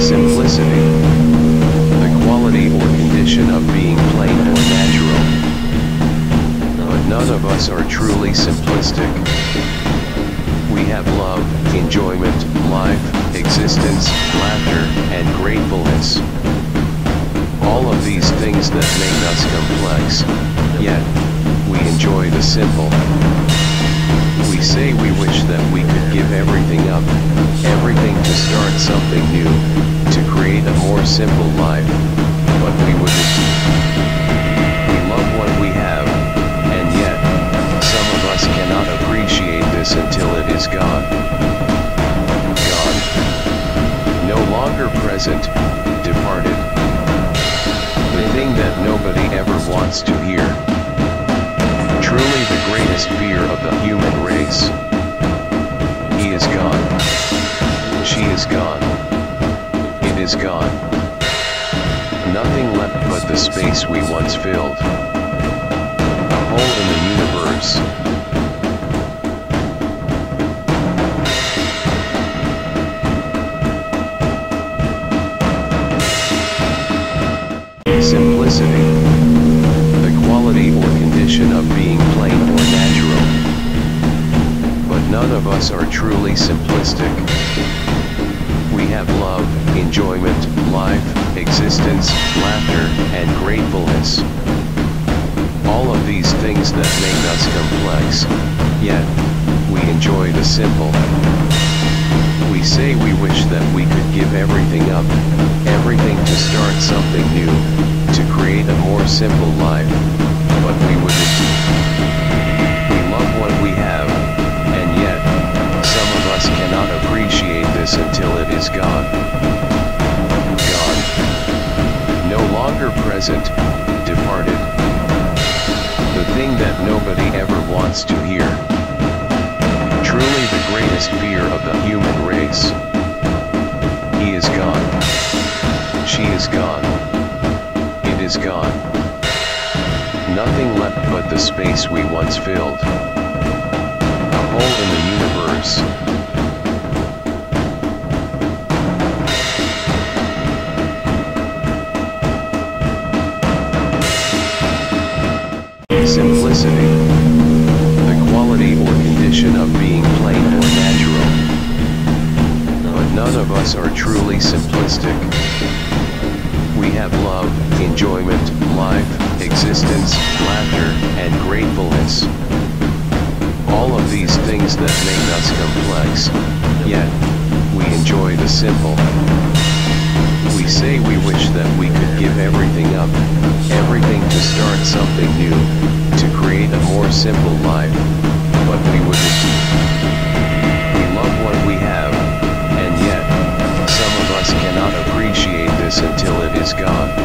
Simplicity. The quality or condition of being plain or natural. But none of us are truly simplistic. We have love, enjoyment, life, existence, laughter, and gratefulness. All of these things that make us complex, yet, we enjoy the simple. We say we wish that we could give everything up, everything to start something new, to create a more simple life, but we wouldn't. We love what we have, and yet, some of us cannot appreciate this until it is gone. Gone. No longer present, departed. The thing that nobody ever wants to hear. Truly the greatest fear of the human race. He is gone. She is gone. It is gone. Nothing left but the space we once filled. A hole in the universe. Simplicity. The quality or condition of being plain or natural. But none of us are truly simplistic. We have love, enjoyment, life, existence, laughter, and gratefulness. All of these things that make us complex, yet, we enjoy the simple. We say we wish that we could give everything up, everything to start something new, to create a more simple life, but we wouldn't. We love what we have, and yet, some of us cannot appreciate until gone. Gone. No longer present, departed. The thing that nobody ever wants to hear. Truly the greatest fear of the human race. He is gone. She is gone. It is gone. Nothing left but the space we once filled. A hole in the universe. Simplicity. The quality or condition of being plain or natural. But none of us are truly simplistic. We have love, enjoyment, life, existence, laughter, and gratefulness. All of these things that make us complex, yet, we enjoy the simple. We say we wish that we could give everything up, everything to start something new, to create a more simple life, but we wouldn't. We love what we have, and yet, some of us cannot appreciate this until it is gone.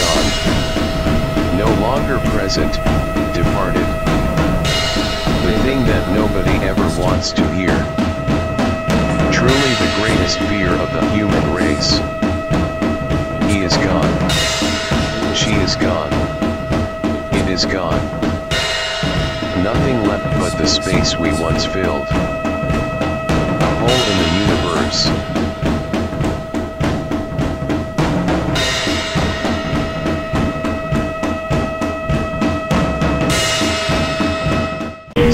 Gone. No longer present, departed. The thing that nobody ever wants to hear. Truly the greatest fear of the human race. He is gone. She is gone. It is gone. Nothing left but the space we once filled. A hole in the universe.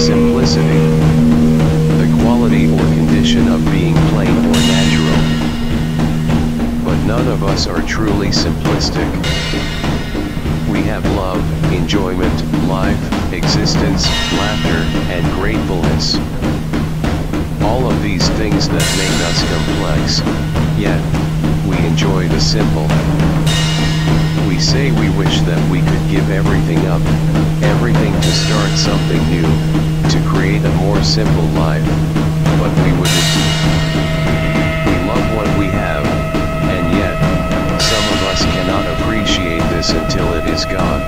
Simplicity. Quality or condition of being plain or natural. But none of us are truly simplistic. We have love, enjoyment, life, existence, laughter, and gratefulness. All of these things that make us complex, yet, we enjoy the simple. We say we wish that we could give everything up, everything to start something new, to create a more simple life, until it is gone.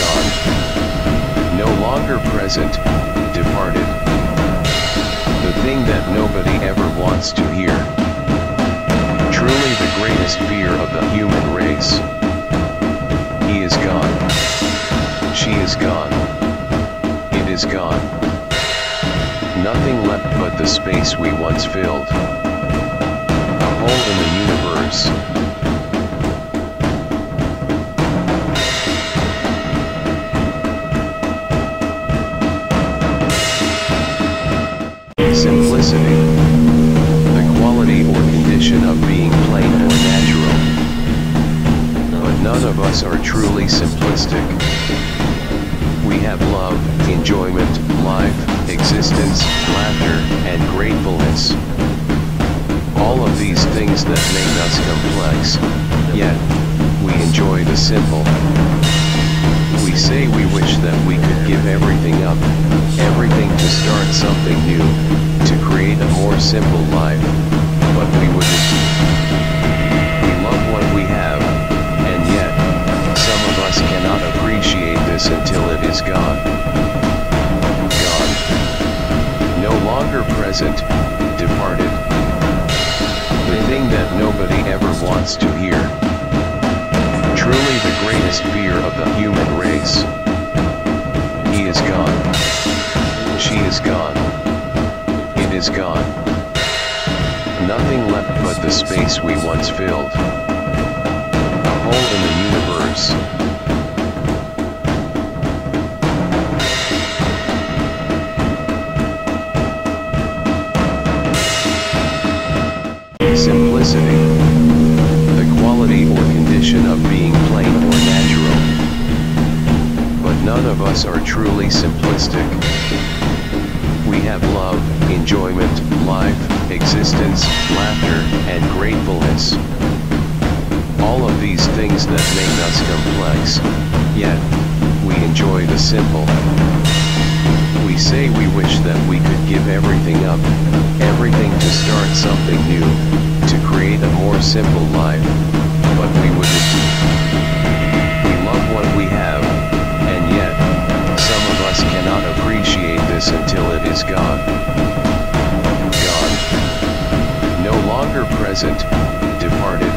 Gone. No longer present, departed. The thing that nobody ever wants to hear. Truly the greatest fear of the human race. He is gone. She is gone. It is gone. Nothing left but the space we once filled. A hole in the universe. Of being plain or natural. But none of us are truly simplistic. We have love, enjoyment, life, existence, laughter, and gratefulness. All of these things that make us complex, yet, we enjoy the simple. We say we wish that we could give everything up, everything to start something new, to create a more simple life, but we wouldn't. We love what we have, and yet, some of us cannot appreciate this until it is gone. Gone. No longer present, departed. The thing that nobody ever wants to hear. Truly the greatest fear of the human race. He is gone. She is gone. It is gone. Nothing left but the space we once filled. A hole in the universe. Simplicity. The quality or condition of being plain or natural. But none of us are truly simplistic. We have love, enjoyment, life, existence, laughter, and gratefulness. All of these things that make us complex, yet, we enjoy the simple. We say we wish that we could give everything up, everything to start something new, to create a more simple life, but we wouldn't. We love what we have, this until it is gone. Gone. No longer present, departed.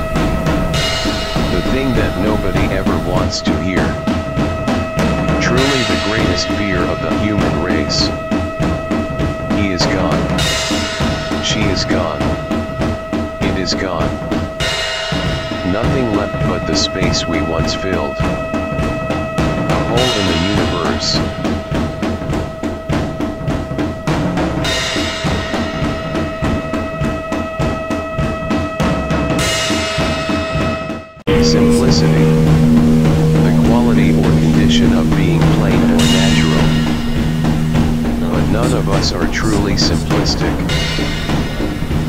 The thing that nobody ever wants to hear. Truly the greatest fear of the human race. He is gone. She is gone. It is gone. Nothing left but the space we once filled. A hole in the universe. Simplicity. The quality or condition of being plain or natural. But none of us are truly simplistic.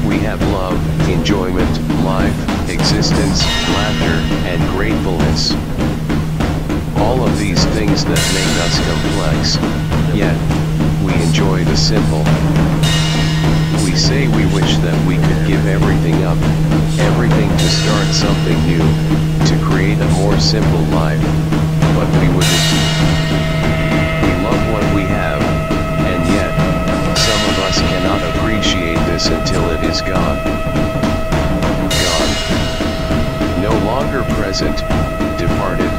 We have love, enjoyment, life, existence, laughter, and gratefulness. All of these things that make us complex, yet, we enjoy the simple. We say we wish that we could give everything up, everything to start something new, to create a more simple life, but we wouldn't. We love what we have, and yet, some of us cannot appreciate this until it is gone. Gone. No longer present, departed.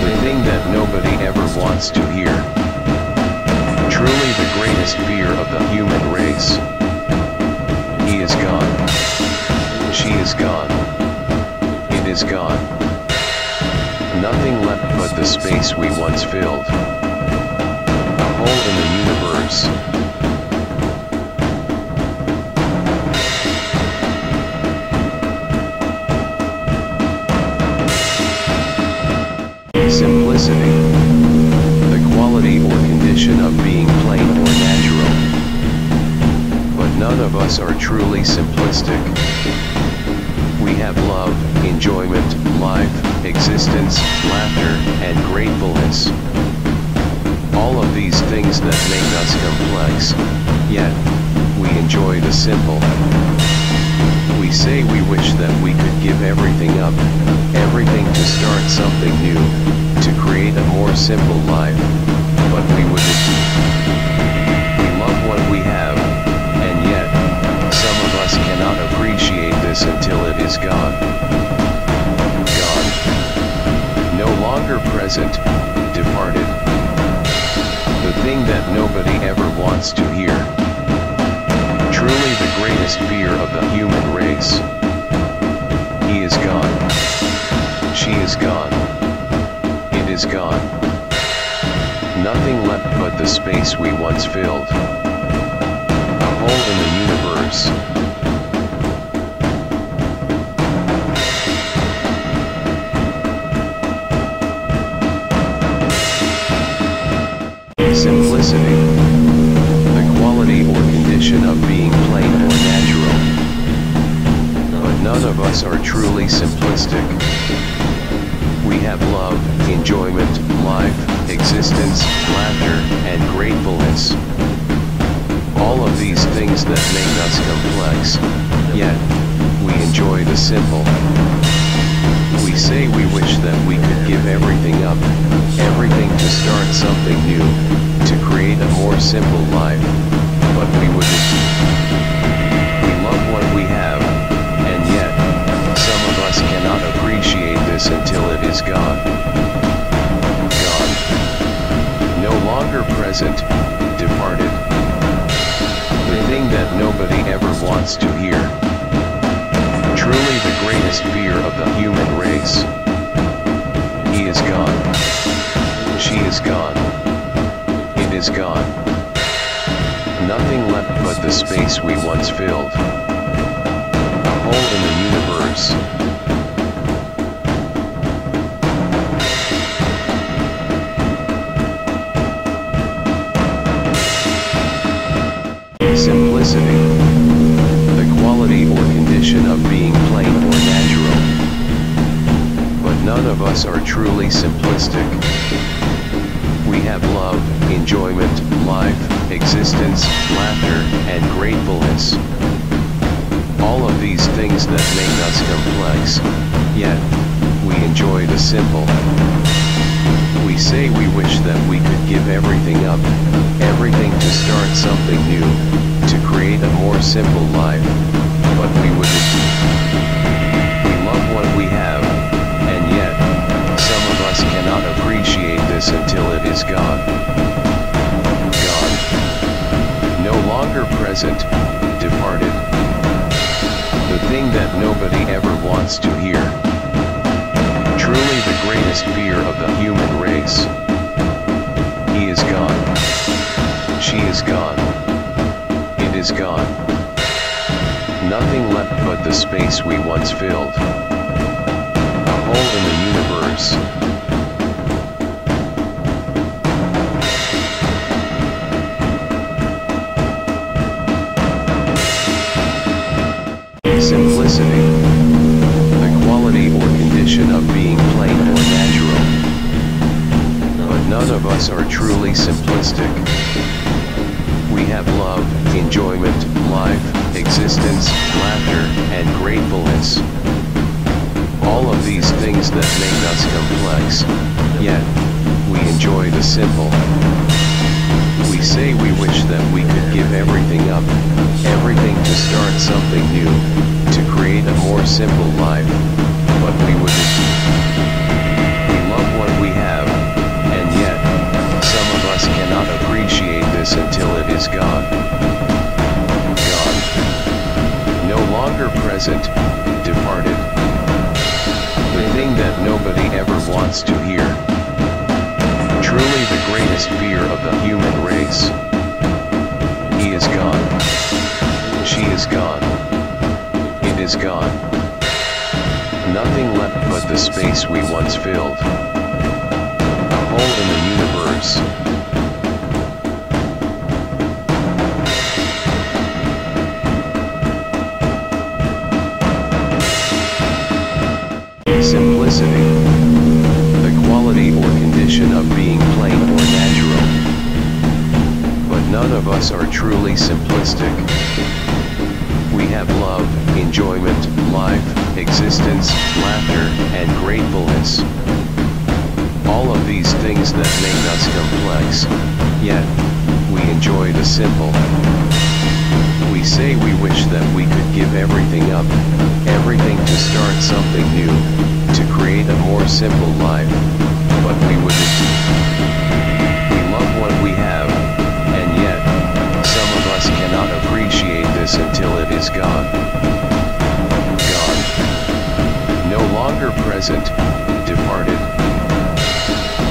The thing that nobody ever wants to hear. Truly the greatest fear of the human race. He is gone. She is gone. It is gone. Nothing left but the space we once filled. A hole in the universe. Simplicity. Quality or condition of being plain or natural. But none of us are truly simplistic. We have love, enjoyment, life, existence, laughter, and gratefulness. All of these things that make us complex, yet, we enjoy the simple. We say we wish that we could give everything up, everything to start something new, to create a more simple life, but we wouldn't. We love what we have, and yet, some of us cannot appreciate this until it is gone. Gone. No longer present, departed. The thing that nobody ever wants to hear. Truly the greatest fear of the human race. He is gone. She is gone. It is gone. Nothing left but the space we once filled. A hole in the universe. Simplicity. The quality or condition of being plain or natural. But none of us are truly simplistic. Existence, laughter, and gratefulness. All of these things that make us complex, yet, we enjoy the simple. We say we wish that we could give everything up, everything to start something new, to create a more simple life, but we wouldn't. We love what we have, and yet, some of us cannot appreciate this until it is. Gone. Longer present, departed. The thing that nobody ever wants to hear. Truly the greatest fear of the human race. He is gone. She is gone. It is gone. Nothing left but the space we once filled. A hole in the universe. The quality or condition of being plain or natural. But none of us are truly simplistic. We have love, enjoyment, life, existence, laughter, and gratefulness. All of these things that make us complex, yet, we enjoy the simple. We say we wish that we could give everything up, everything to start something new, to create a more simple life, but we wouldn't. We love what we have, and yet, some of us cannot appreciate this until it is gone. Gone. No longer present, departed. The thing that nobody ever wants to hear. Truly the greatest fear of the human race. He is gone. She is gone. It is gone. Nothing left but the space we once filled. A hole in the universe. Simplicity. The quality or condition of being are truly simplistic. We have love, enjoyment, life, existence, laughter, and gratefulness. All of these things that make us complex, yet, we enjoy the simple. We say we wish that we could give everything up, everything to start something new, to create a more simple life, but we wouldn't. Is gone. Gone. No longer present, departed. The thing that nobody ever wants to hear. Truly the greatest fear of the human race. He is gone. She is gone. It is gone. Nothing left but the space we once filled. A hole in the universe. Condition of being plain or natural. But none of us are truly simplistic. We have love, enjoyment, life, existence, laughter, and gratefulness. All of these things that make us complex, yet, we enjoy the simple. We say we wish that we could give everything up, everything to start something new, to create a more simple life, but we wouldn't. We love what we have, and yet, some of us cannot appreciate this until it is gone. Gone. No longer present, departed.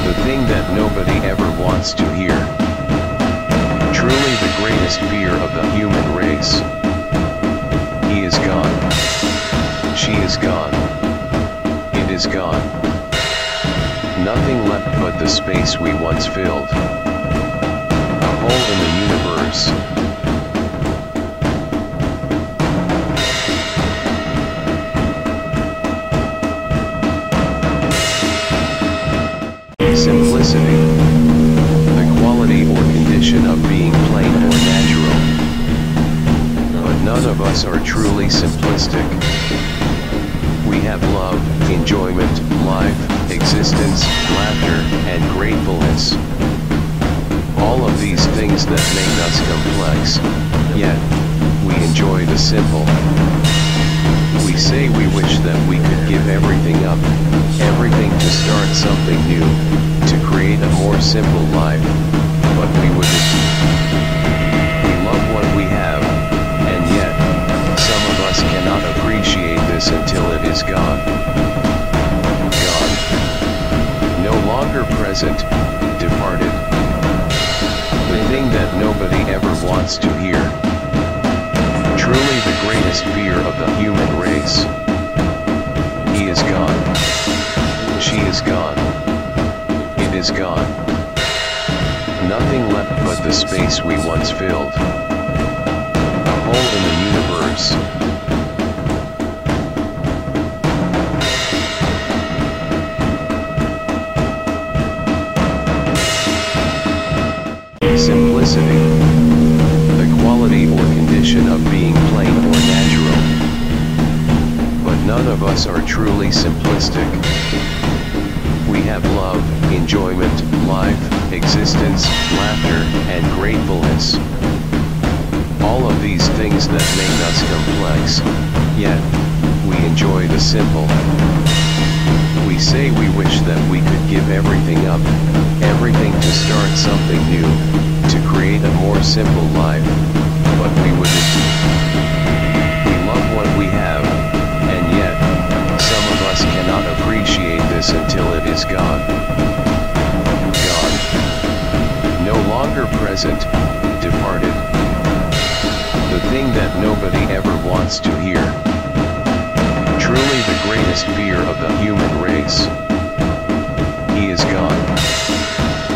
The thing that nobody ever wants to hear. Truly the greatest fear of the human race. He is gone. She is gone. It is gone. Nothing left but the space we once filled. A hole in the universe. Is gone. It is gone. Nothing left but the space we once filled. A hole in the universe. Simplicity. The quality or condition of being plain or natural. But none of us are truly simplistic. Have love, enjoyment, life, existence, laughter, and gratefulness. All of these things that make us complex, yet, we enjoy the simple. We say we wish that we could give everything up, everything to start something new, to create a more simple life, but we wouldn't. We love what we have, is gone. Gone. No longer present, departed. The thing that nobody ever wants to hear. Truly the greatest fear of the human race. He is gone.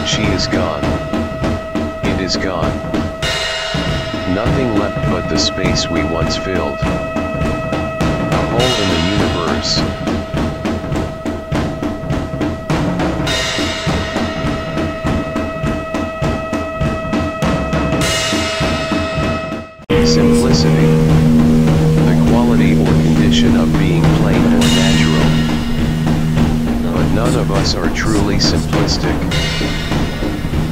She is gone. It is gone. Nothing left but the space we once filled. A hole in the universe. Are truly simplistic.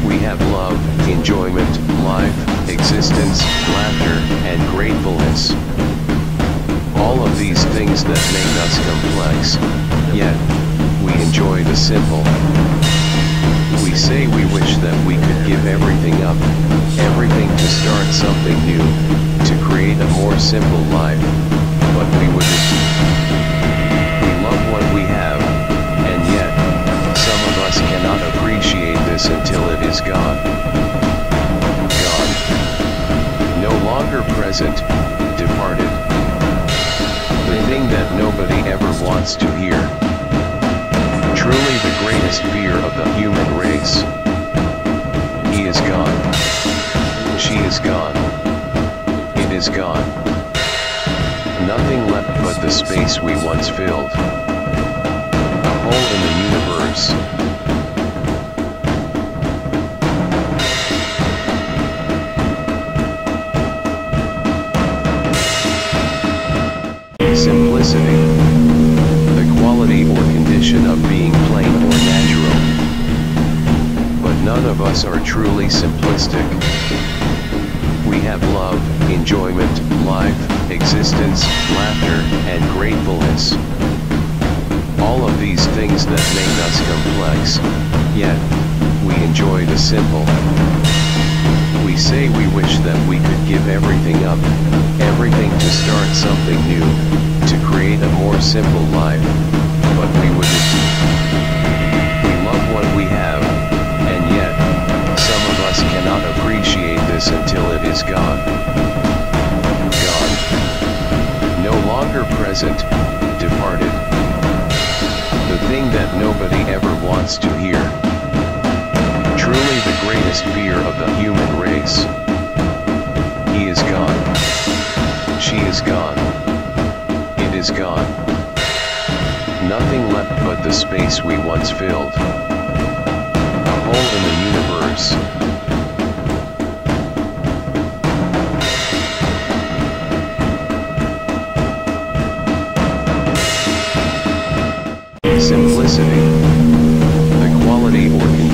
We have love, enjoyment, life, existence, laughter, and gratefulness. All of these things that make us complex, yet, we enjoy the simple. We say we wish that we could give everything up, everything to start something new, to create a more simple life, but we wouldn't. Cannot appreciate this until it is gone. Gone. No longer present, departed. The thing that nobody ever wants to hear. Truly the greatest fear of the human race. He is gone. She is gone. It is gone. Nothing left but the space we once filled. A hole in the universe. The quality or condition of being plain or natural. But none of us are truly simplistic. We have love, enjoyment, life, existence, laughter, and gratefulness. All of these things that make us complex, yet, we enjoy the simple. Say we wish that we could give everything up, everything to start something new, to create a more simple life, but we wouldn't. We love what we have, and yet, some of us cannot appreciate this until it is gone. Gone. No longer present, departed. The thing that nobody ever wants to hear. Truly the greatest fear of the human race. He is gone. She is gone. It is gone. Nothing left but the space we once filled. A hole in the universe. Simplicity.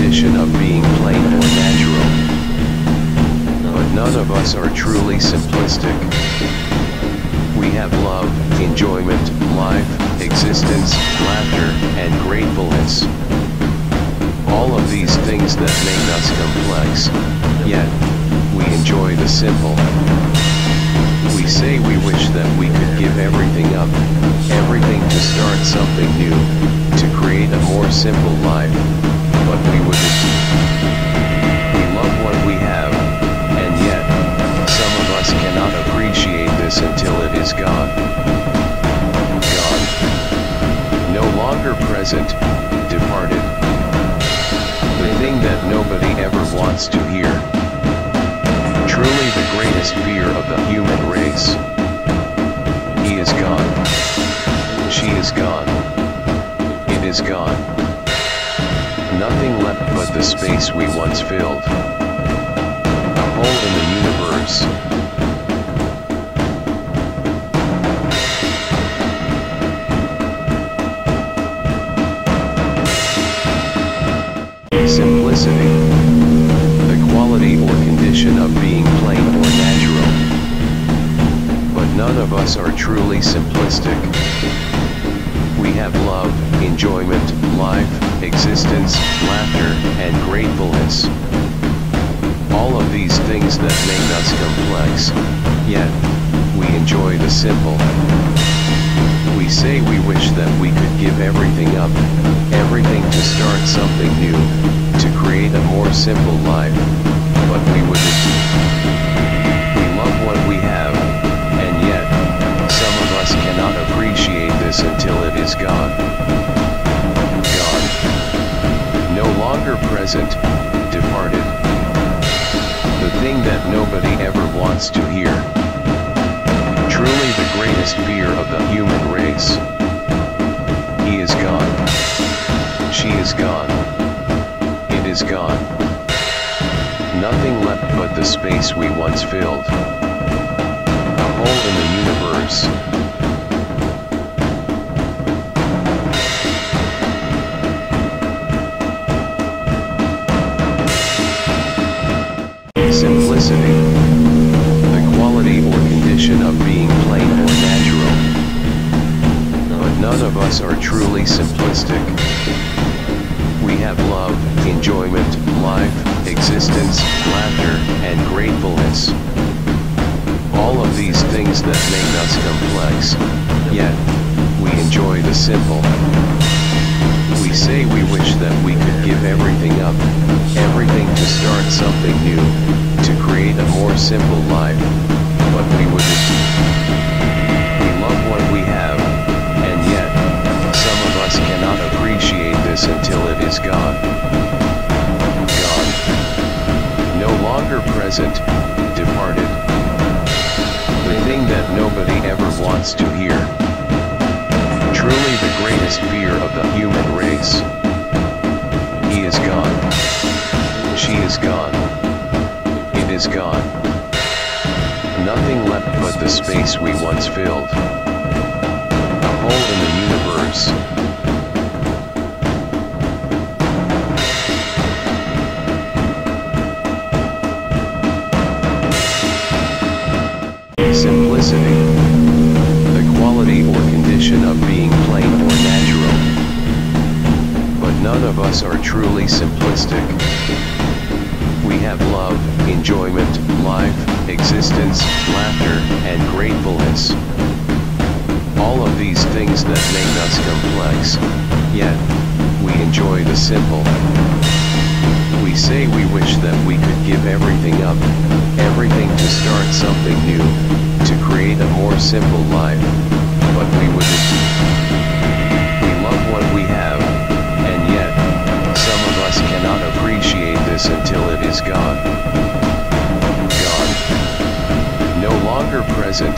Condition of being plain or natural. But none of us are truly simplistic. We have love, enjoyment, life, existence, laughter, and gratefulness. All of these things that make us complex, yet, we enjoy the simple. We say we wish that we could give everything up, everything to start something new, to create a more simple life, but we wouldn't. We love what we have, and yet, some of us cannot appreciate this until it is gone. Gone. No longer present, departed. The thing that nobody ever wants to hear. Truly the greatest fear of the human race. He is gone. She is gone. It is gone. The space we once filled. A hole in the universe. Simplicity. The quality or condition of being plain or natural. But none of us are truly simplistic. We have love, enjoyment, life, existence, laughter, and gratefulness. All of these things that make us complex, yet, we enjoy the simple. We say we wish that we could give everything up, everything to start something new, to create a more simple life, but we wouldn't. We love what we have, and yet, some of us cannot appreciate this until it is gone. Gone. No longer present, departed. The thing that nobody ever wants to hear. Truly the greatest fear of the human race. He is gone. She is gone. It is gone. Nothing left but the space we once filled. A hole in the universe. The quality or condition of being plain or natural. But none of us are truly simplistic. We have love, enjoyment, life, existence, laughter, and gratefulness. All of these things that make us complex, yet, we enjoy the simple. We say we wish that we could give everything up, everything to start something new, to create a more simple life, but we wouldn't. We love what we have, and yet, some of us cannot appreciate this until it is gone. Gone. No longer present, departed. The thing that nobody ever wants to hear. Truly the greatest fear of the human race. He is gone. She is gone. It is gone. Nothing left but the space we once filled. A hole in the universe. Simplicity. The quality or condition of being plain or natural. But none of us are truly simplistic. We have love, enjoyment, life, existence, laughter, and gratefulness. All of these things that make us complex, yet, we enjoy the simple. We say we wish that we could give everything up, everything to start something new, to create a more simple life, but we wouldn't. We love what we have, and yet, some of us cannot until it is gone. Gone. No longer present,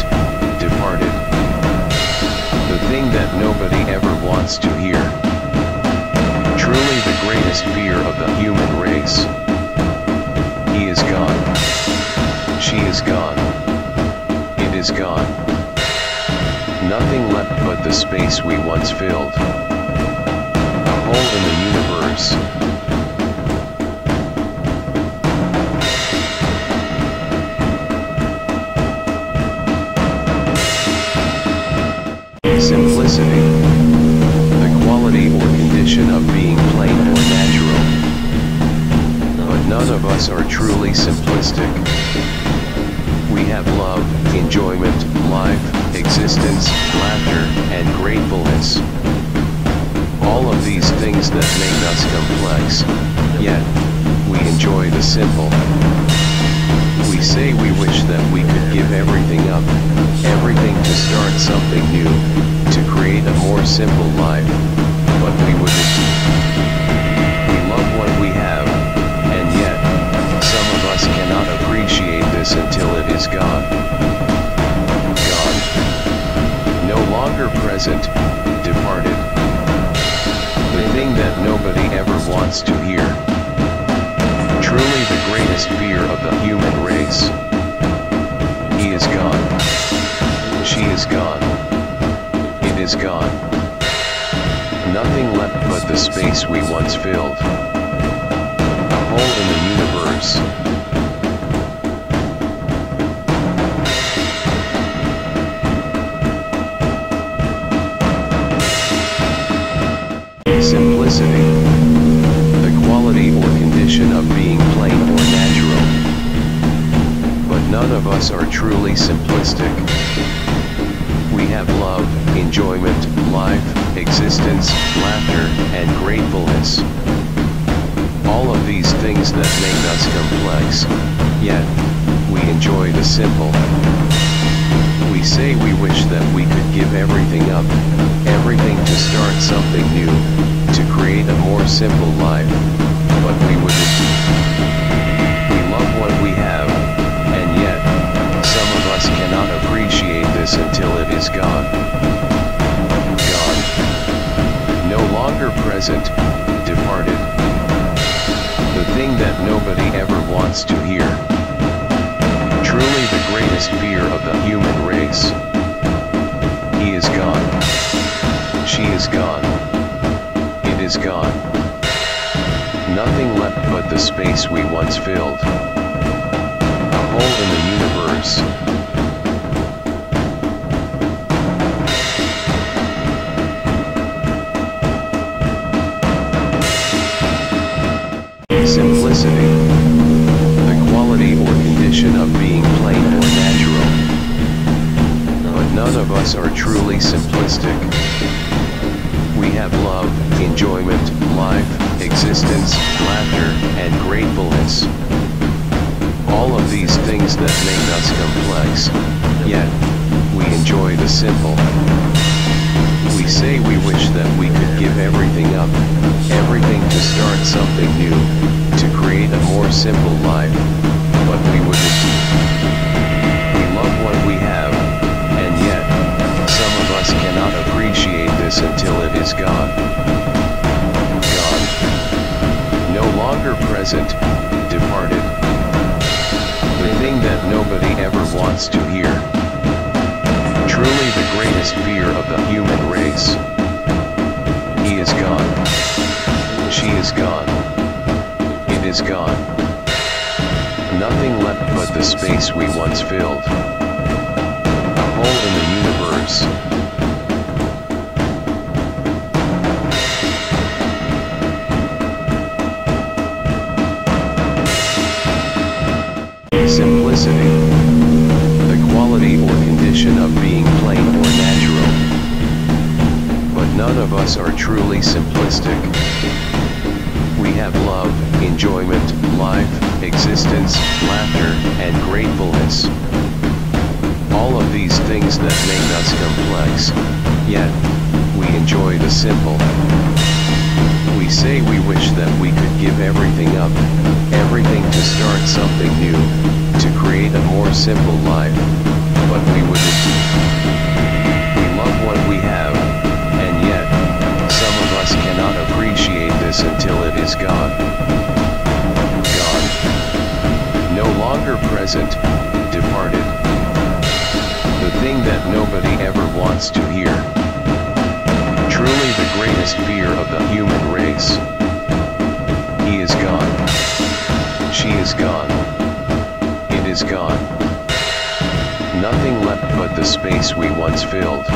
departed. The thing that nobody ever wants to hear. Truly the greatest fear of the human race. He is gone. She is gone. It is gone. Nothing left but the space we once filled. A hole in the universe. Us are truly simplistic. We have love, enjoyment, life, existence, laughter, and gratefulness. All of these things that make us complex, yet, we enjoy the simple. We say we wish that we could give everything up, everything to start something new, to create a more simple life, but we wouldn't. Is gone. Gone. No longer present, departed. The thing that nobody ever wants to hear. Truly the greatest fear of the human race. He is gone. She is gone. It is gone. Nothing left but the space we once filled. A hole in the universe. Simplicity. The quality or condition of being plain or natural. But none of us are truly simplistic. We have love, enjoyment, life, existence, laughter, and gratefulness. All of these things that make us complex, yet, we enjoy the simple. We say we wish that we could give everything up, everything to start something new, to create a more simple life, but we wouldn't. We love what we have, and yet, some of us cannot appreciate this until it is gone. Gone. No longer present, departed. The thing that nobody ever wants to hear. Truly the greatest fear of the human race. He is gone. She is gone. It is gone. Nothing left but the space we once filled. A hole in the universe. Simplicity. The quality or condition of being plain or natural. But none of us are truly simplistic. We have love, enjoyment, life, existence, laughter, and gratefulness. All of these things that make us complex, yet, we enjoy the simple. We say we wish that we could give everything up, everything to start something new, to create a more simple life, but we wouldn't. We love what we have, and yet, some of us cannot present, departed. The thing that nobody ever wants to hear. Truly the greatest fear of the human race. He is gone. She is gone. It is gone. Nothing left but the space we once filled. A hole in the universe. illusion of being plain or natural. But none of us are truly simplistic. We have love, enjoyment, life, existence, laughter, and gratefulness. All of these things that make us complex, yet, we enjoy the simple. We say we wish that we could give everything up, everything to start something new, to create a more simple life but we wouldn't. We love what we have, and yet, some of us cannot appreciate this until it is gone. Gone. No longer present, departed. The thing that nobody ever wants to hear. Truly the greatest fear of the human race. He is gone. She is gone. It is gone nothing left but the space we once filled. A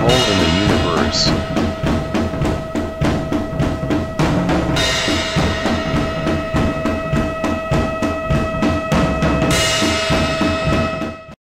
hole in the universe.